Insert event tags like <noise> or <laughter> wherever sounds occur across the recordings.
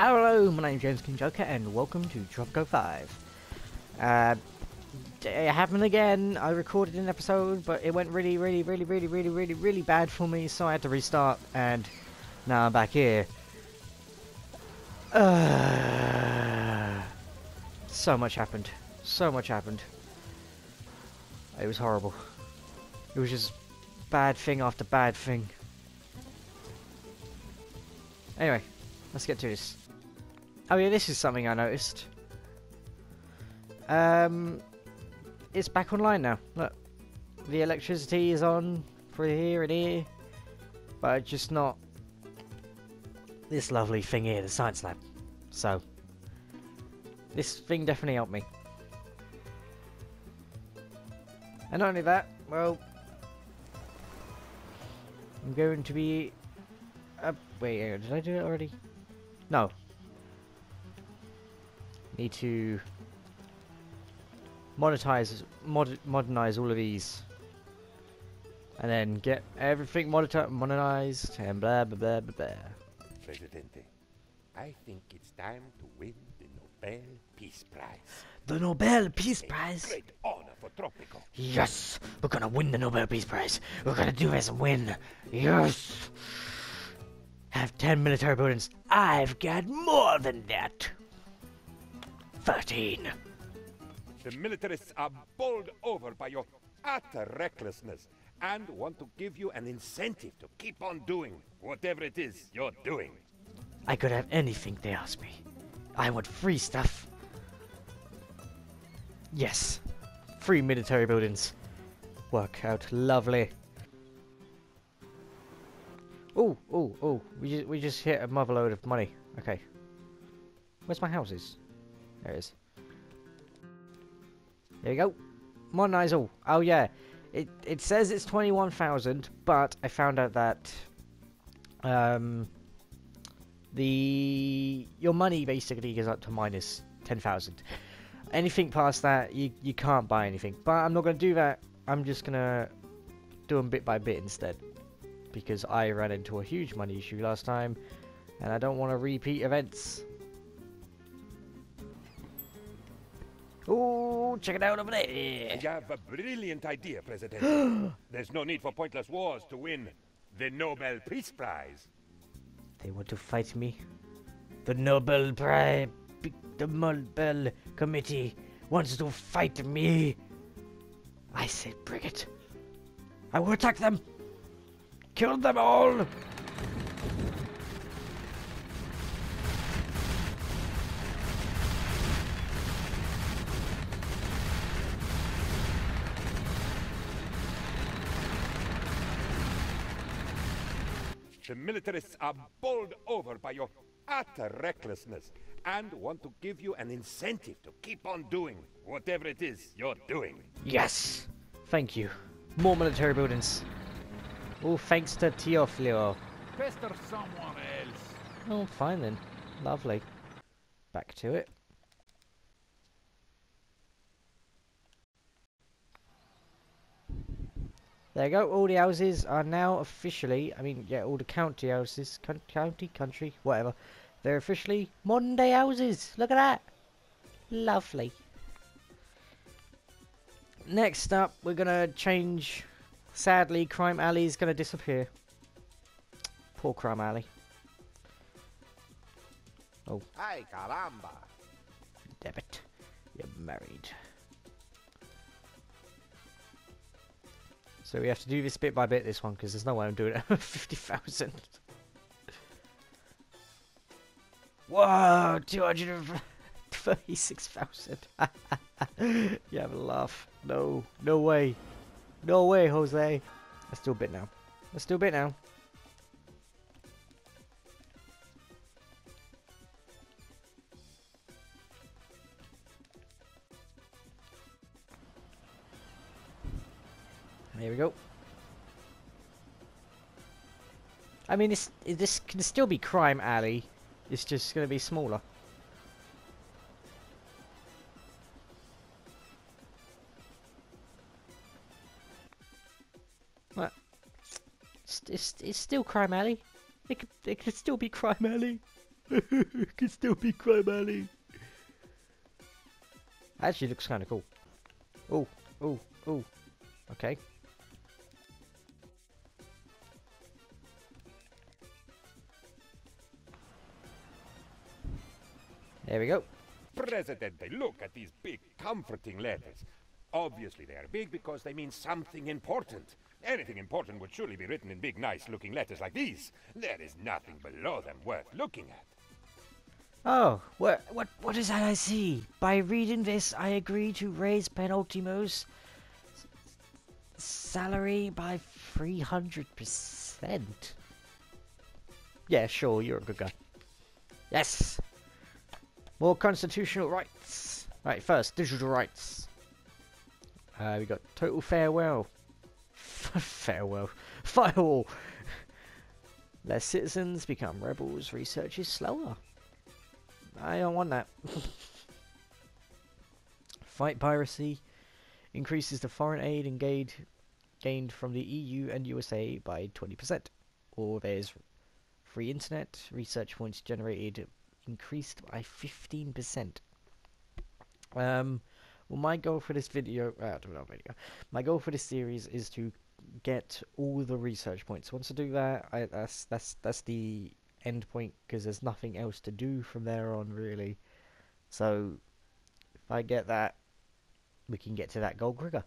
Hello, my name's James King Joker, and welcome to Tropico 5. Uh, it happened again. I recorded an episode, but it went really, really, really, really, really, really, really bad for me, so I had to restart, and now I'm back here. Uh, so much happened. So much happened. It was horrible. It was just bad thing after bad thing. Anyway, let's get to this. Oh yeah, this is something I noticed. Um, it's back online now. Look, the electricity is on for here and here, but just not this lovely thing here, the science lab. So, this thing definitely helped me. And not only that, well, I'm going to be... Uh, wait, did I do it already? No, Need to monetize, mod modernize all of these. And then get everything modernized and blah blah blah blah blah. Presidente, I think it's time to win the Nobel Peace Prize. The Nobel Peace Prize? Great honor for Tropico. Yes! We're gonna win the Nobel Peace Prize. We're gonna do this and win. Yes! Have 10 military buildings. I've got more than that. 13. The militarists are bowled over by your utter recklessness and want to give you an incentive to keep on doing whatever it is you're doing. I could have anything they ask me. I want free stuff. Yes. Free military buildings. Work out lovely. Oh, oh, oh. We just, we just hit a mother lode of money. Okay. Where's my houses? There it is. There you go. Modernize all. Oh yeah. It it says it's 21,000, but I found out that um the your money basically goes up to minus 10,000. Anything past that, you you can't buy anything. But I'm not going to do that. I'm just going to do them bit by bit instead because I ran into a huge money issue last time and I don't want to repeat events. Oh, check it out over there. I have a brilliant idea, President. <gasps> There's no need for pointless wars to win the Nobel Peace Prize. They want to fight me. The Nobel Prize, the Nobel Committee wants to fight me. I said, bring it. I will attack them. Kill them all. Militarists are bowled over by your utter recklessness and want to give you an incentive to keep on doing whatever it is you're doing. Yes! Thank you. More military buildings. Oh, thanks to Teofilo. Pester someone else. Oh, fine then. Lovely. Back to it. There you go, all the houses are now officially, I mean, yeah, all the county houses, county, country, whatever, they're officially modern day houses. Look at that. Lovely. Next up, we're going to change, sadly, Crime Alley is going to disappear. Poor Crime Alley. Oh. Ay caramba. Damn it. You're married. So we have to do this bit by bit, this one, because there's no way I'm doing it <laughs> 50,000. Whoa! 236,000. <laughs> you have a laugh. No. No way. No way, Jose. Let's do a bit now. Let's do a bit now. There we go. I mean, this this can still be Crime Alley. It's just going to be smaller. What? It's, it's, it's still Crime Alley. It could, it could still be Crime Alley. <laughs> it could still be Crime Alley. Actually, looks kind of cool. Oh, oh, oh. Okay. There we go. Presidente, look at these big, comforting letters. Obviously, they are big because they mean something important. Anything important would surely be written in big, nice looking letters like these. There is nothing below them worth looking at. Oh, what, what, what is that I see? By reading this, I agree to raise Penultimo's salary by 300%. Yeah, sure, you're a good guy. Yes! More constitutional rights. Right, first, digital rights. Uh, we got total farewell. <laughs> farewell. Firewall. Less citizens become rebels. Research is slower. I don't want that. <laughs> Fight piracy. Increases the foreign aid engaged, gained from the EU and USA by 20%. Or there's free internet. Research points generated increased by 15%. Um, well, my goal for this video, uh, know, video. My goal for this series is to get all the research points. Once I do that, I, that's that's that's the end point because there's nothing else to do from there on really. So if I get that, we can get to that gold quicker.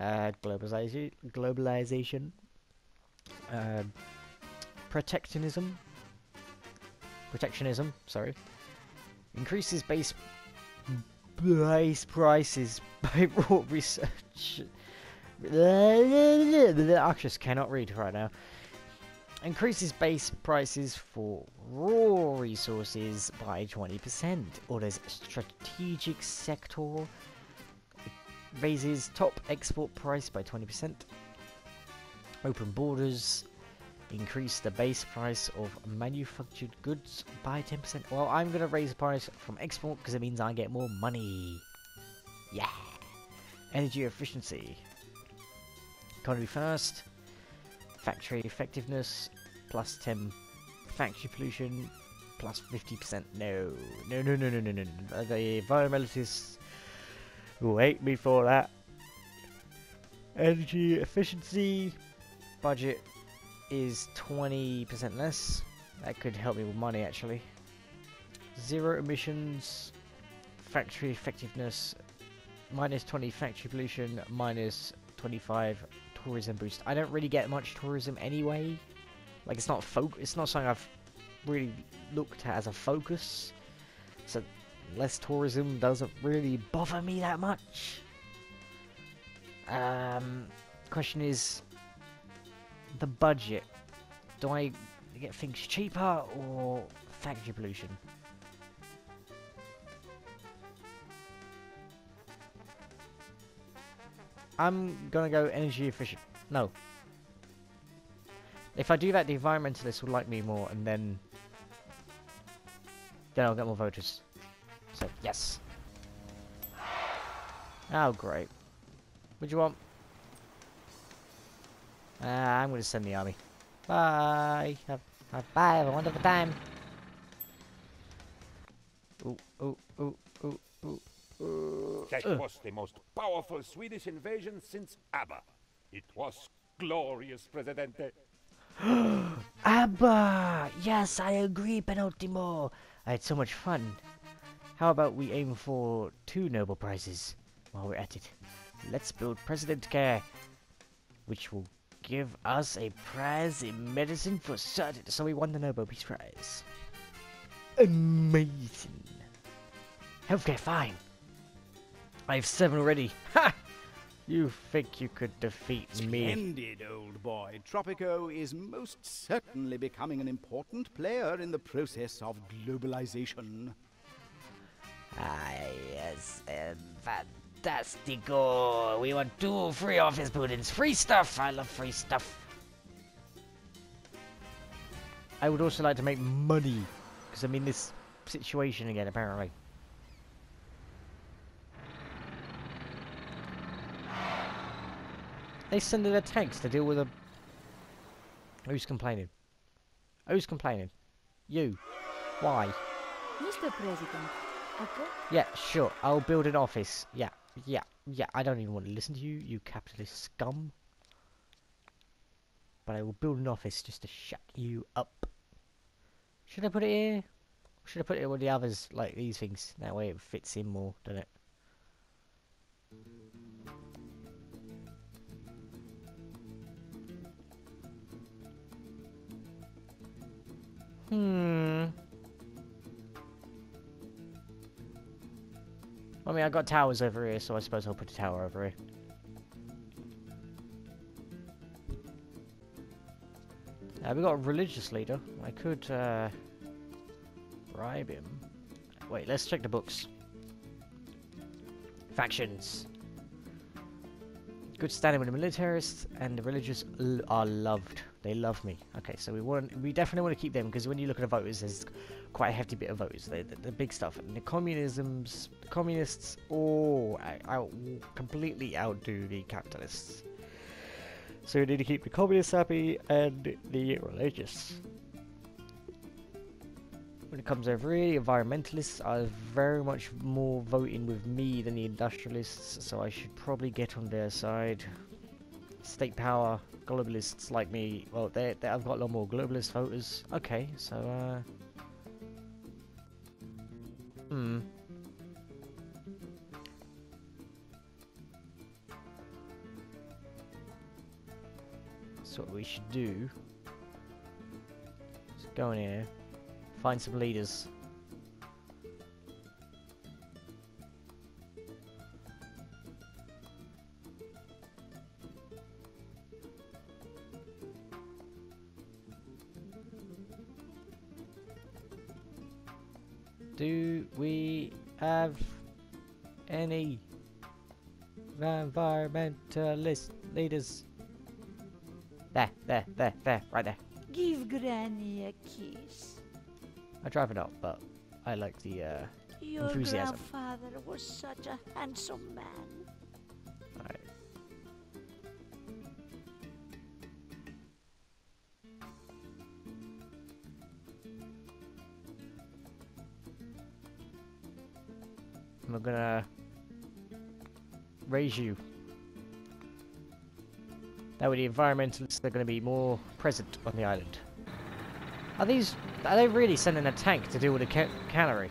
Uh, globalization, globalization, uh, protectionism, protectionism. Sorry, increases base base prices <laughs> by raw research. I just cannot read right now. Increases base prices for raw resources by 20%. Orders strategic sector. Raises top export price by 20%. Open borders. Increase the base price of manufactured goods by 10%. Well, I'm going to raise the price from export because it means I get more money. Yeah. Energy efficiency. Economy first. Factory effectiveness plus 10. Factory pollution plus 50%. No. No, no, no, no, no, no. The environmentalists will hate me for that. Energy efficiency. Budget is 20% less. That could help me with money actually. Zero emissions, factory effectiveness, minus 20 factory pollution, minus 25 tourism boost. I don't really get much tourism anyway. Like it's not folk it's not something I've really looked at as a focus. So less tourism doesn't really bother me that much. Um question is the budget. Do I get things cheaper or factory pollution? I'm gonna go energy efficient. No. If I do that, the environmentalists will like me more, and then then I'll get more voters. So yes. <sighs> Oh great. What do you want? Uh, I'm going to send the army. Bye. Have, have, bye. Have a wonderful time. Ooh, ooh, ooh, ooh, ooh, ooh. That Ugh. was the most powerful Swedish invasion since ABBA. It was glorious, Presidente. <gasps> Abba! Yes, I agree, Penultimo. I had so much fun. How about we aim for two Nobel Prizes while we're at it? Let's build President Care, which will give us a prize in medicine for certain. So we won the Nobel Peace Prize. Amazing. Healthcare, fine. I have seven already. <laughs> Ha! You think you could defeat me? Splendid, old boy. Tropico is most certainly becoming an important player in the process of globalization. Ah, yes, um, fantastico. We want two free office buildings. Free stuff. I love free stuff. I would also like to make money. Because I'm in this situation again, apparently. They send in their tanks to deal with a... Who's complaining? Who's complaining? You. Why? Mr. President, okay? Yeah, sure. I'll build an office. Yeah, yeah, yeah. I don't even want to listen to you, you capitalist scum. But I will build an office just to shut you up. Should I put it here? Should I put it with the others, like these things? That way it fits in more, doesn't it? Hmm. I mean, I got towers over here, so I suppose I'll put a tower over here. Uh, we got a religious leader. I could uh, bribe him. Wait, let's check the books. Factions. Good standing with the militarists and the religious are loved. They love me. Okay, so we want we definitely want to keep them because when you look at the voters, there's quite a hefty bit of votes. The, the, the big stuff. And the communisms, the communists, oh, out, completely outdo the capitalists. So we need to keep the communists happy and the religious. When it comes over here, environmentalists are very much more voting with me than the industrialists, so I should probably get on their side. State power, globalists like me, well, they, they, I've got a lot more globalist voters. Okay, so, uh... Hmm. So what we should do is go in here, find some leaders. Do we have any environmentalist leaders? There, there, there, there, right there. Give Granny a kiss. I drive it up, but I like the uh, Your Enthusiasm. grandfather was such a handsome man. I'm gonna raise you. That way the environmentalists are gonna be more present on the island. Are these... Are they really sending a tank to deal with the ca cannery?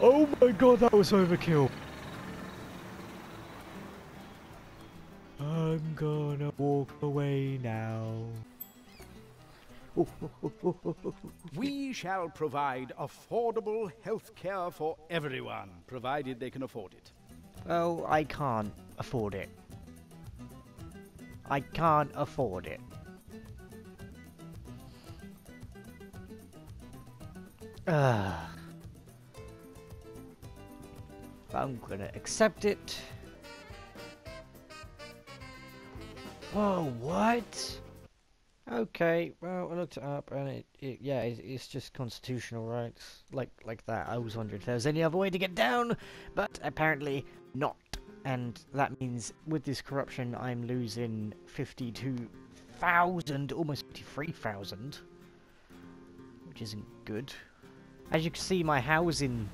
Oh my god, that was overkill. We shall provide affordable health care for everyone, provided they can afford it. Well, I can't afford it. I can't afford it. Ugh. I'm gonna accept it. Whoa, what? Okay, well, I looked it up, and it, it yeah, it, it's just constitutional rights, like like that. I was wondering if there was any other way to get down, but apparently not. And that means with this corruption, I'm losing fifty-two thousand, almost fifty-three thousand, which isn't good. As you can see, my housing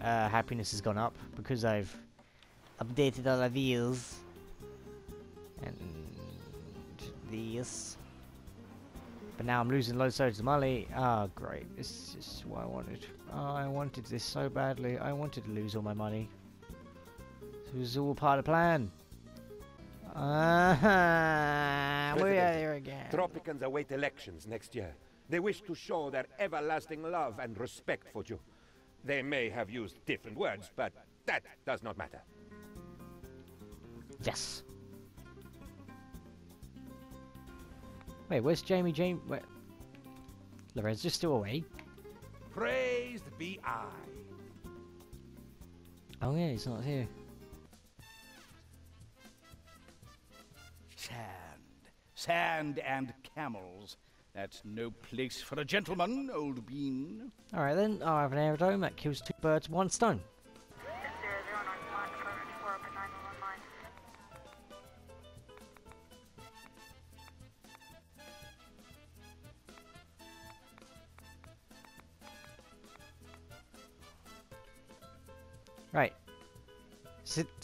uh, happiness has gone up because I've updated all of these and these. But now I'm losing loads of money. Ah, great. This is what I wanted. Oh, I wanted this so badly. I wanted to lose all my money. This was all part of the plan. Ah, we're President, here again. Tropicans await elections next year. They wish to show their everlasting love and respect for you. They may have used different words, but that does not matter. Yes. Wait, where's Jamie James? Where? Lorenzo's still away. Praised be I. Oh yeah, he's not here. Sand, sand and camels. That's no place for a gentleman, old bean. Alright then, I'll have an aerodrome that kills two birds one stone.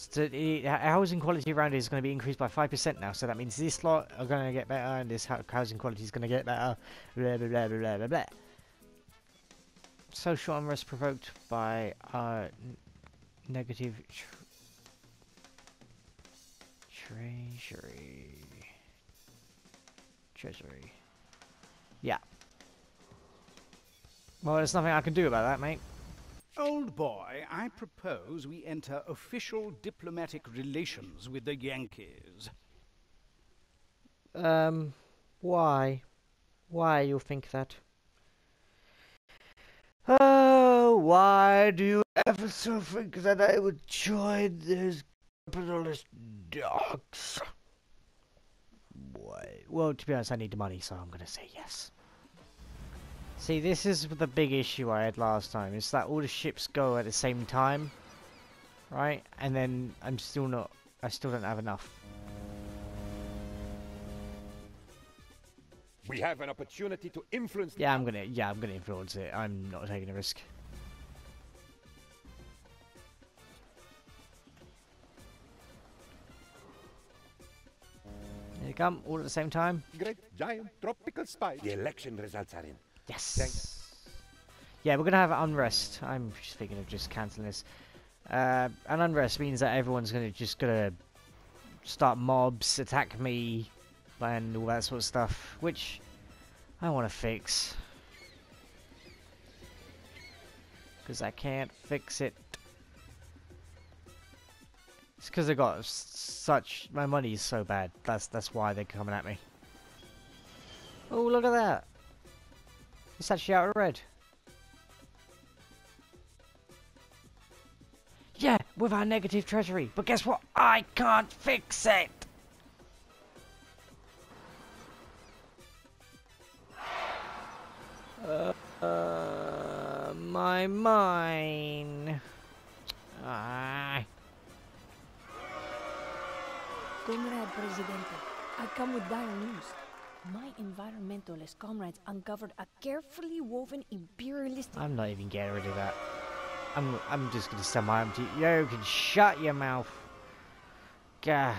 The housing quality around is going to be increased by 5% now, so that means this lot are going to get better and this housing quality is going to get better. Blah, blah, blah, blah, blah, blah. Social unrest provoked by uh, negative tr- treasury. Treasury. Yeah. Well, there's nothing I can do about that, mate. Old boy, I propose we enter official diplomatic relations with the Yankees. Um, why? Why you think that? Oh, why do you ever so think that I would join those capitalist dogs? Why? Well, to be honest, I need the money, so I'm gonna say yes. See, this is the big issue I had last time. It's that all the ships go at the same time, right? And then I'm still not. I still don't have enough. We have an opportunity to influence. Yeah, I'm gonna. Yeah, I'm gonna influence it. I'm not taking a risk. Here you come, all at the same time. Great giant tropical spider. The election results are in. Yes. Thanks. Yeah, we're gonna have unrest. I'm just thinking of just cancelling this. Uh, an unrest means that everyone's gonna just gonna start mobs, attack me, and all that sort of stuff, which I want to fix because I can't fix it. It's because I got such my money is so bad. That's that's why they're coming at me. Oh, look at that! It's actually out of red. Yeah, with our negative treasury. But guess what? I can't fix it! Uh, <sighs> uh, my mine. Ah. Comrade Presidente, I come with dire news. My environmentalist comrades uncovered a carefully woven imperialist... I'm not even getting rid of that. I'm I'm just gonna send my to you. Can shut your mouth. Gah.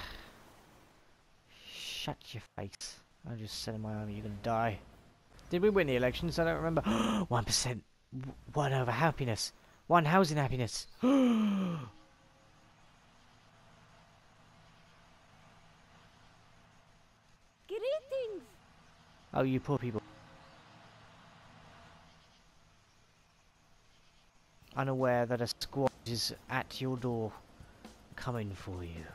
Shut your face. I'm just sending my army. You're gonna die. Did we win the elections? I don't remember. <gasps> One percent. One over happiness. One housing happiness. <gasps> oh, you poor people. Unaware that a squad is at your door, coming for you.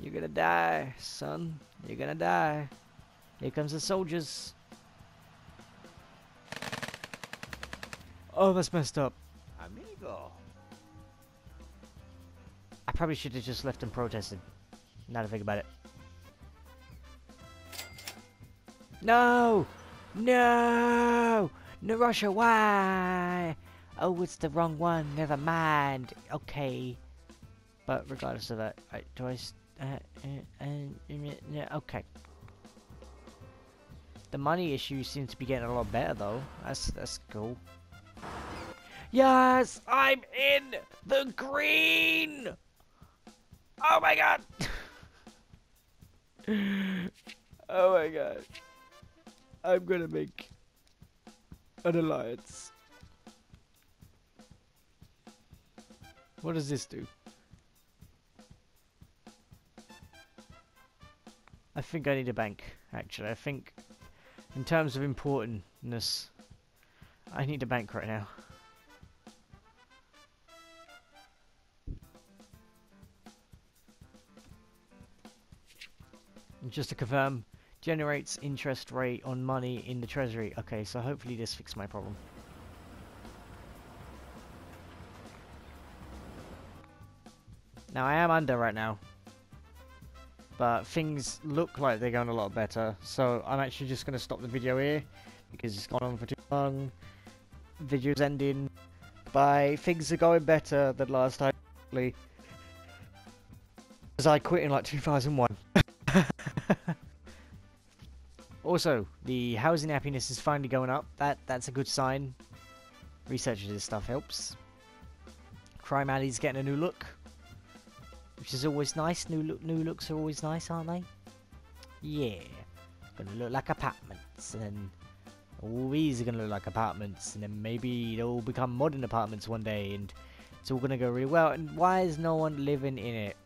You're gonna die, son. You're gonna die. Here comes the soldiers. Oh, oh that's messed up. Amigo. I probably should have just left and protested. Now I think about it. No! No! No, Russia, why? Oh, it's the wrong one. Never mind. Okay. But regardless of that, I, do I... Uh, uh, uh, yeah, okay. The money issue seems to be getting a lot better, though. That's, that's cool. Yes! I'm in the green! Oh my god! <laughs> oh my god. I'm gonna make an alliance. What does this do? I think I need a bank, actually. I think, in terms of importantness, I need a bank right now. Just to confirm, generates interest rate on money in the treasury. Okay, so hopefully this fixes my problem. Now I am under right now. but things look like they're going a lot better. So I'm actually just going to stop the video here because it's gone on for too long. Video's ending. Bye. Things are going better than last time. Because I quit in like 2001. <laughs> also, the housing happiness is finally going up. That That's a good sign. Researching this stuff helps. Crime Alley's getting a new look which is always nice. New look, new looks are always nice, aren't they? Yeah, gonna look like apartments, and all these are gonna look like apartments, and then maybe they'll become modern apartments one day, and it's all gonna go really well. And why is no one living in it?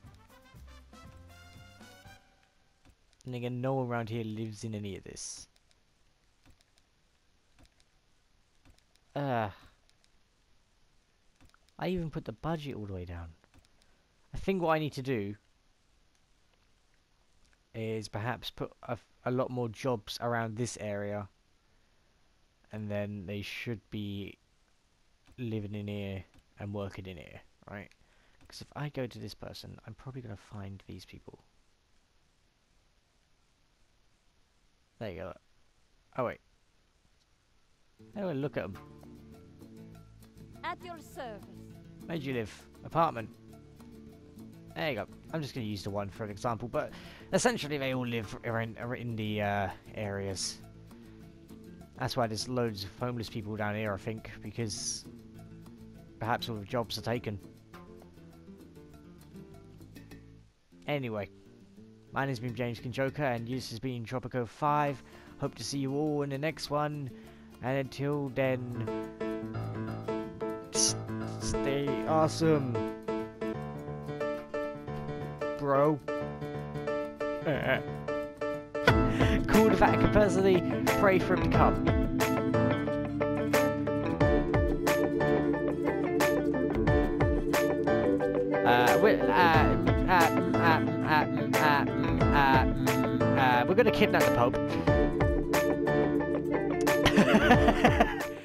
And again, no one around here lives in any of this. Uh, I even put the budget all the way down. I think what I need to do is perhaps put a, a lot more jobs around this area and then they should be living in here and working in here, right? Because if I go to this person, I'm probably going to find these people. There you go. Oh, wait. Oh, look at them. At your service. Where do you live? Apartment. There you go. I'm just going to use the one for an example, but essentially they all live around in the uh, areas. That's why there's loads of homeless people down here, I think, because perhaps all the jobs are taken. Anyway, my name's been James King Joker, and this has been Tropico 5. Hope to see you all in the next one, and until then, stay awesome bro. <laughs> Call the Vatican personally, pray for him to come. We're gonna kidnap the Pope. <laughs>